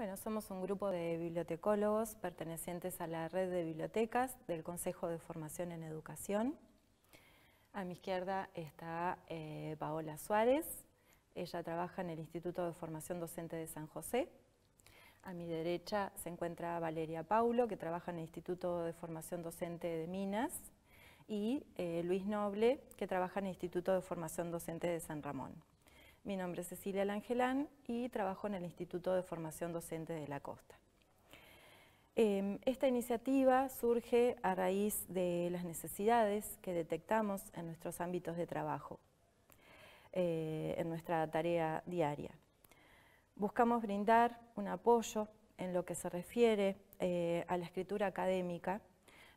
Bueno, somos un grupo de bibliotecólogos pertenecientes a la red de bibliotecas del Consejo de Formación en Educación. A mi izquierda está eh, Paola Suárez, ella trabaja en el Instituto de Formación Docente de San José. A mi derecha se encuentra Valeria Paulo, que trabaja en el Instituto de Formación Docente de Minas, y eh, Luis Noble, que trabaja en el Instituto de Formación Docente de San Ramón. Mi nombre es Cecilia Langelán y trabajo en el Instituto de Formación Docente de la Costa. Em, esta iniciativa surge a raíz de las necesidades que detectamos en nuestros ámbitos de trabajo, eh, en nuestra tarea diaria. Buscamos brindar un apoyo en lo que se refiere eh, a la escritura académica,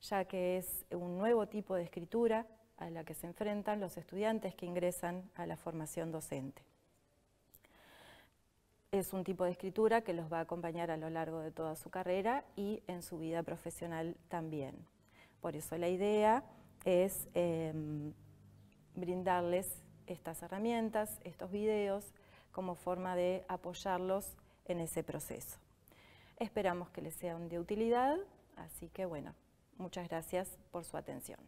ya que es un nuevo tipo de escritura a la que se enfrentan los estudiantes que ingresan a la formación docente es un tipo de escritura que los va a acompañar a lo largo de toda su carrera y en su vida profesional también. Por eso la idea es em, brindarles estas herramientas, estos videos, como forma de apoyarlos en ese proceso. Esperamos que les sean de utilidad, así que bueno, muchas gracias por su atención.